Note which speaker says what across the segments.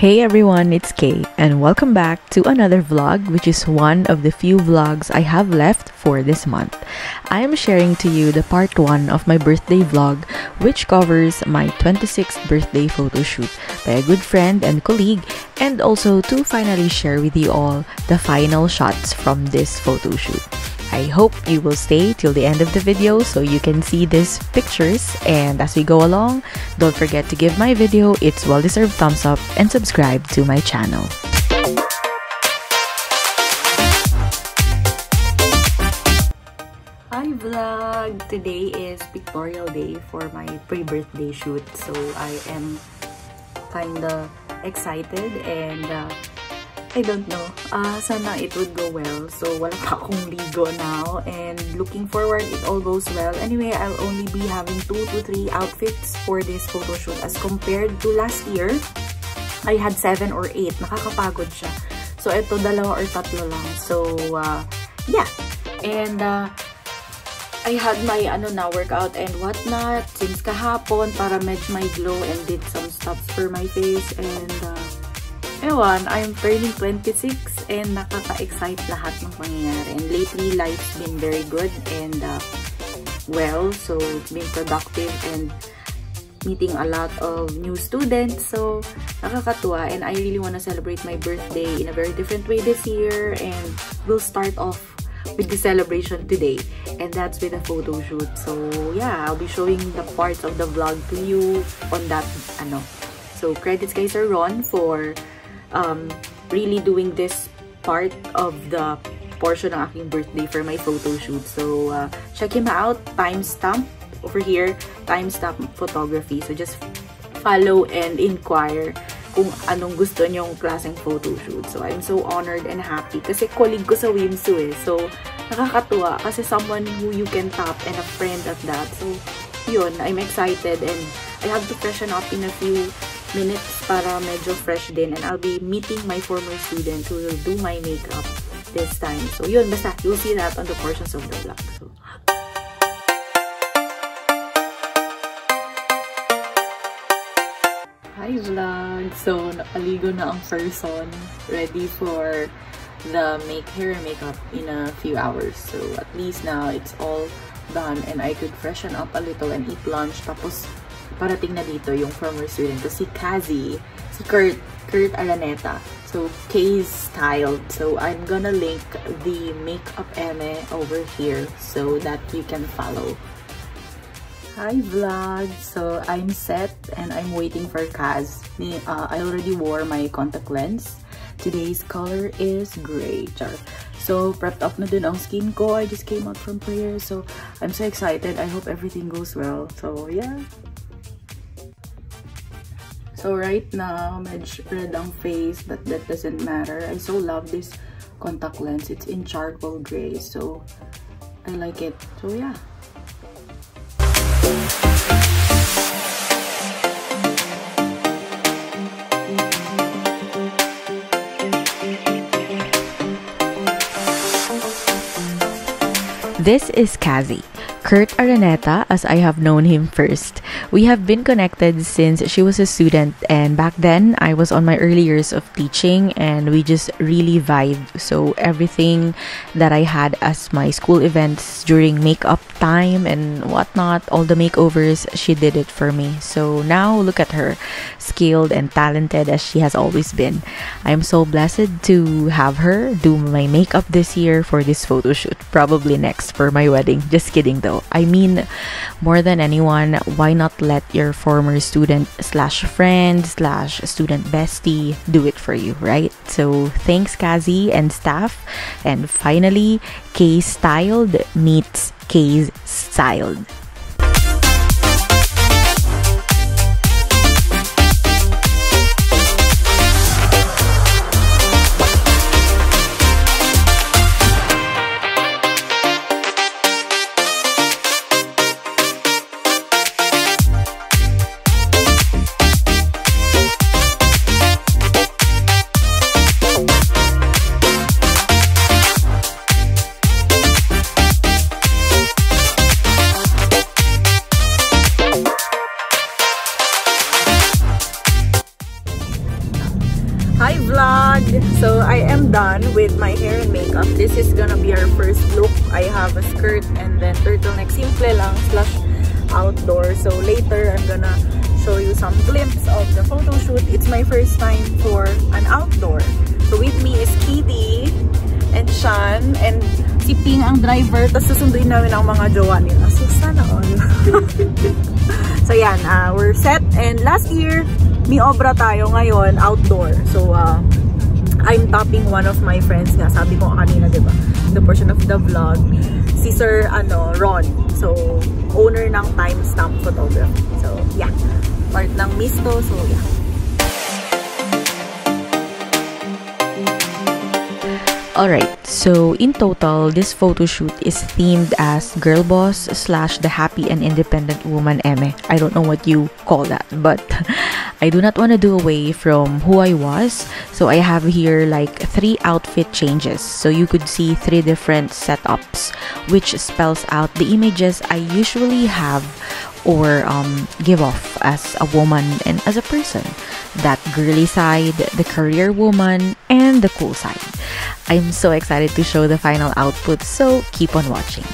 Speaker 1: Hey everyone, it's Khaye, and welcome back to another vlog, which is one of the few vlogs I have left for this month. I am sharing to you the part 1 of my birthday vlog, which covers my 26th birthday photo shoot by a good friend and colleague, and also to finally share with you all the final shots from this photo shoot. I hope you will stay till the end of the video so you can see these pictures and as we go along, don't forget to give my video its well-deserved thumbs up and subscribe to my channel. Hi vlog! Today is pictorial day for my pre-birthday shoot so I am kinda excited and uh, I don't know. Uh, sana it would go well. So, wala pa akong ligo now. And looking forward, it all goes well. Anyway, I'll only be having 2 to 3 outfits for this photo shoot as compared to last year. I had 7 or 8. Nakakapagod siya. So, ito dalawa or tatlo lang. So, uh, yeah. And, uh, I had my ano na workout and whatnot since kahapon para match my glow and did some stuff for my face and uh, Ewan, I'm turning 26 and nakaka-excite lahat ng pangyayari. And lately, life's been very good and uh, well. So, it's been productive and meeting a lot of new students. So, nakakatuwa and I really want to celebrate my birthday in a very different way this year and we'll start off with the celebration today and that's with a photo shoot. So, yeah, I'll be showing the parts of the vlog to you on that, ano. So, credits guys are Ron for um, really doing this part of the portion ng aking birthday for my photo shoot. So, uh, check him out. Timestamp over here. Timestamp photography. So, just follow and inquire kung anong gusto nyong klaseng photo shoot. So, I'm so honored and happy kasi colleague ko sa Wimsu eh. So, nakakatuwa kasi someone who you can tap and a friend at that. So, yun, I'm excited and I have to freshen up in a few minutes para medyo fresh din. And I'll be meeting my former student who will do my makeup this time. So, yun, basta, you'll see that on the portions of the vlog. So, Hi vlog! So, nakaligo na ang person. Ready for the make hair and makeup in a few hours. So, at least now, it's all done and I could freshen up a little and eat lunch. Tapos, parating na dito yung former student ko, si Kazi, si Kurt, Kurt Araneta. So, K's styled. So, I'm gonna link the Makeup Eme over here so that you can follow. Hi vlog! So, I'm set and I'm waiting for Kaz. Uh, I already wore my contact lens. Today's color is gray. Char. So, prepped up na din ang skin ko. I just came out from prayer. So, I'm so excited. I hope everything goes well. So, yeah. So right now, medyo red ang face, but that doesn't matter. I so love this contact lens. It's in charcoal gray, so I like it. So yeah. This is Kazi. Kurt Araneta as I have known him first. We have been connected since she was a student and back then I was on my early years of teaching and we just really vibed. So everything that I had as my school events during makeup time and whatnot, all the makeovers, she did it for me. So now look at her, skilled and talented as she has always been. I'm so blessed to have her do my makeup this year for this photo shoot. Probably next for my wedding. Just kidding though I mean, more than anyone, why not let your former student slash friend slash student bestie do it for you, right? So thanks, Kazi and staff. And finally, K Styled meets K's Styled. So I am done with my hair and makeup. This is gonna be our first look. I have a skirt and then turtleneck. Simple lang slash outdoor. So later I'm gonna show you some glimpse of the photo shoot. It's my first time for an outdoor. So with me is Kitty and Sean and si Ping ang driver. Tapos susunduin namin ang mga jowa nila. So sana all. so yan, uh, we're set. And last year, may obra tayo ngayon, outdoor. So, uh, I'm topping one of my friends nga. Sabi ko kanina, di ba? The portion of the vlog. Si Sir, ano, Ron. So, owner ng Timestamp Photography. So, yeah. Part ng Misto. So, yeah.
Speaker 2: Alright, so in total, this photo shoot is themed as Girl Boss slash the happy and independent woman Eme. I don't know what you call that, but I do not want to do away from who I was. So I have here like three outfit changes. So you could see three different setups, which spells out the images I usually have or um, give off as a woman and as a person. That girly side, the career woman, and the cool side. I'm so excited to show the final output, so keep on watching.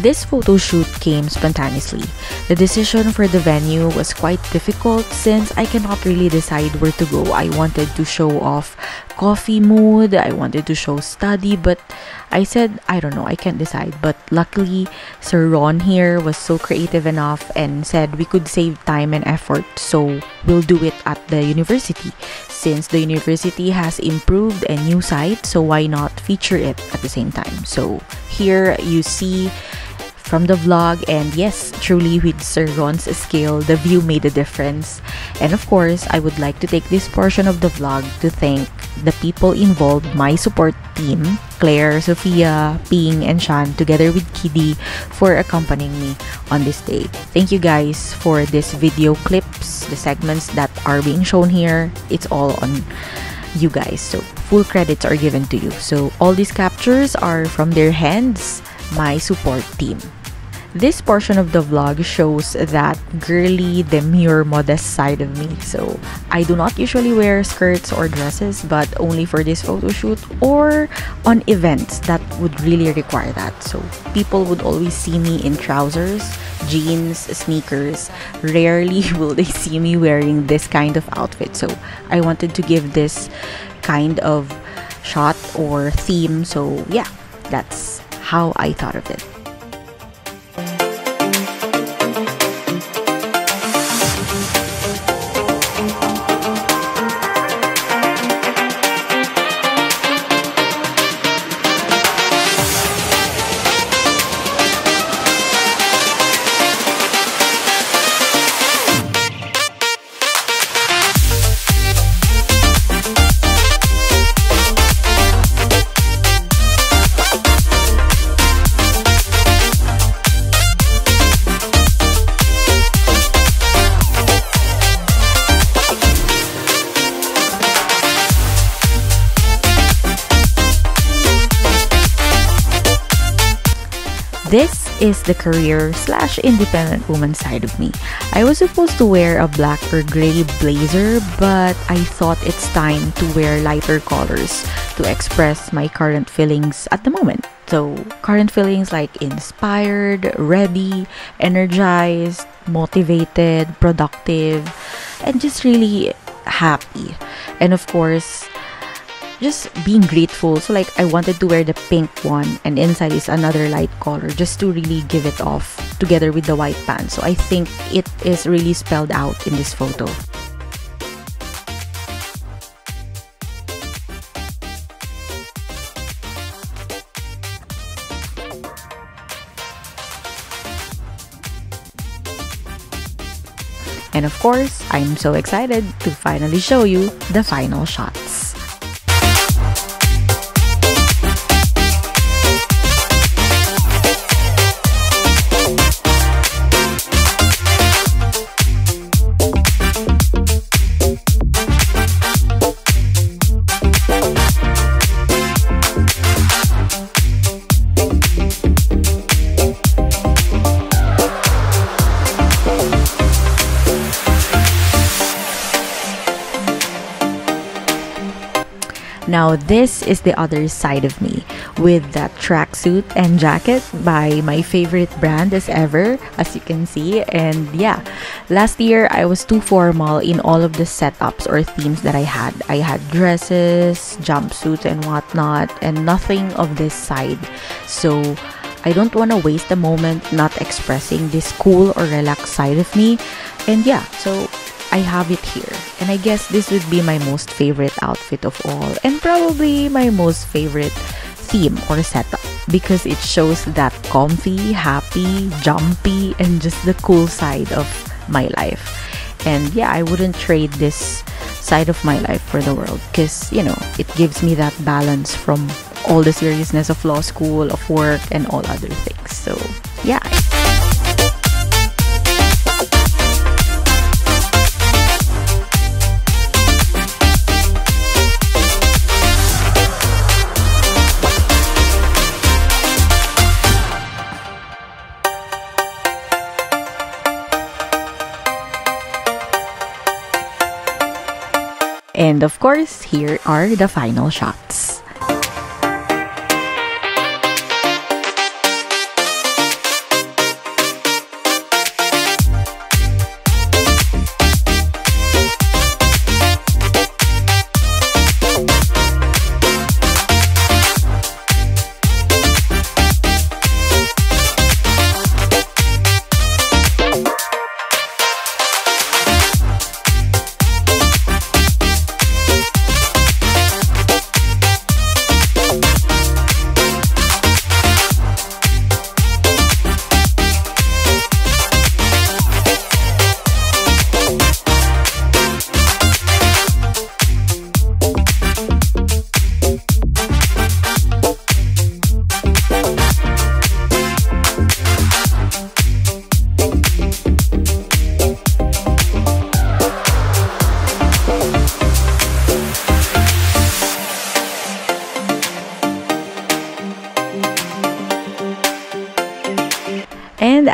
Speaker 2: This photo shoot came spontaneously. The decision for the venue was quite difficult since I cannot really decide where to go. I wanted to show off coffee mood, I wanted to show study, but I said, I don't know, I can't decide. But luckily, Sir Ron here was so creative enough and said we could save time and effort, so we'll do it at the university. Since the university has improved a new site, so why not feature it at the same time? So here you see from the vlog and yes truly with sir ron's skill the view made a difference. And of course i would like to take this portion of the vlog to thank the people involved my support team claire sophia ping and shan together with kiddy for accompanying me on this day. Thank you guys for this video clips the segments that are being shown here. It's all on you guys. So full credits are given to you. So all these captures are from their hands my support team this portion of the vlog shows that girly, demure, modest side of me. So, I do not usually wear skirts or dresses, but only for this photo shoot or on events that would really require that. So, people would always see me in trousers, jeans, sneakers. Rarely will they see me wearing this kind of outfit. So, I wanted to give this kind of shot or theme. So, yeah, that's how I thought of it. This is the career slash independent woman side of me. I was supposed to wear a black or gray blazer, but I thought it's time to wear lighter colors to express my current feelings at the moment. So, current feelings like inspired, ready, energized, motivated, productive, and just really happy. And of course, just being grateful. So like I wanted to wear the pink one and inside is another light color just to really give it off together with the white pants. So I think it is really spelled out in this photo. And of course, I'm so excited to finally show you the final shots. Now, this is the other side of me with that tracksuit and jacket by my favorite brand as ever, as you can see. And yeah, last year I was too formal in all of the setups or themes that I had. I had dresses, jumpsuits, and whatnot, and nothing of this side. So, I don't want to waste a moment not expressing this cool or relaxed side of me. And yeah, so I have it here. And I guess this would be my most favorite outfit of all and probably my most favorite theme or setup because it shows that comfy, happy, jumpy, and just the cool side of my life. And yeah, I wouldn't trade this side of my life for the world because, you know, it gives me that balance from all the seriousness of law school, of work, and all other things. So, yeah. And of course, here are the final shots.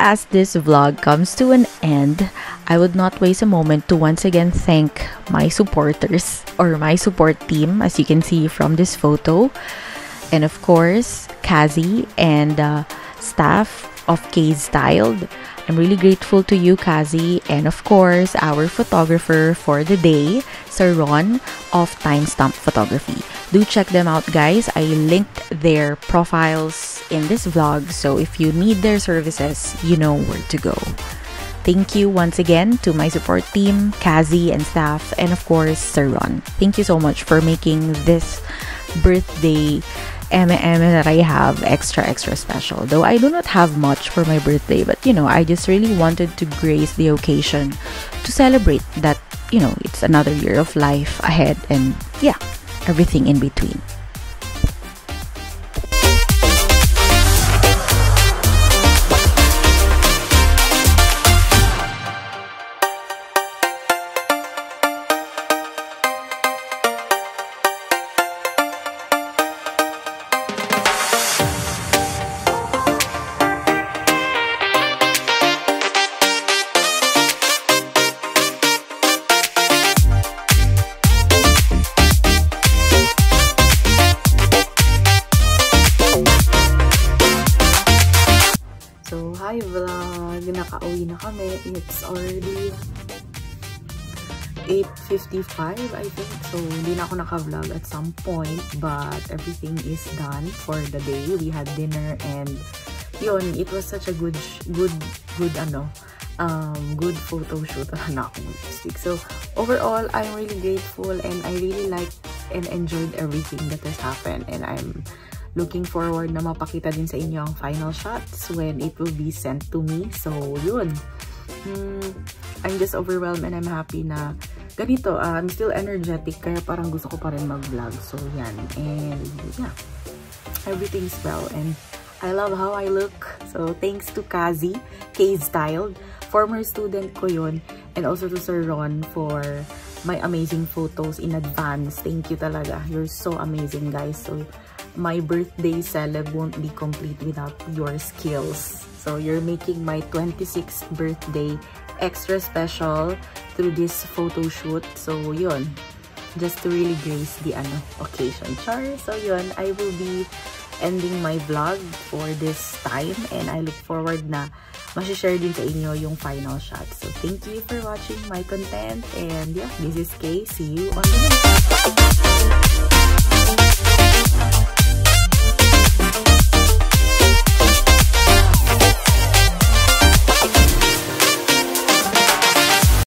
Speaker 2: As this vlog comes to an end, I would not waste a moment to once again thank my supporters or my support team, as you can see from this photo. And of course, Kazi and uh, staff of K Styled. I'm really grateful to you, Kazi, and of course, our photographer for the day, Sir Ron of Timestamp Photography. Do check them out, guys. I linked their profiles in this vlog, so if you need their services, you know where to go. Thank you once again to my support team, Kazi and staff, and of course, Sir Ron. Thank you so much for making this birthday M&M that I have extra extra special. Though I do not have much for my birthday, but you know, I just really wanted to grace the occasion to celebrate that, you know, it's another year of life ahead and yeah, everything in between.
Speaker 1: 8.55, I think. So, hindi na ako naka-vlog at some point. But, everything is done for the day. We had dinner and yun, it was such a good, good, good, ano, um, good photo shoot. Na akong lipstick. So, overall, I'm really grateful and I really liked and enjoyed everything that has happened. And I'm looking forward na mapakita din sa inyo ang final shots when it will be sent to me. So, yun. Hmm, I'm just overwhelmed and I'm happy na ganito. Uh, I'm still energetic kaya parang gusto ko pa rin mag-vlog. So, yan. And, yeah. Everything's well. And I love how I look. So, thanks to Kazi, K-Styled. Former student ko yun. And also to Sir Ron for my amazing photos in advance. Thank you talaga. You're so amazing, guys. So, my birthday celeb won't be complete without your skills. So you're making my 26th birthday extra special through this photo shoot. So yun. just to really grace the ano, occasion. Char! So yun, I will be ending my vlog for this time and I look forward na share din sa inyo yung final shot. So thank you for watching my content and yeah, this is Kay. See you on the next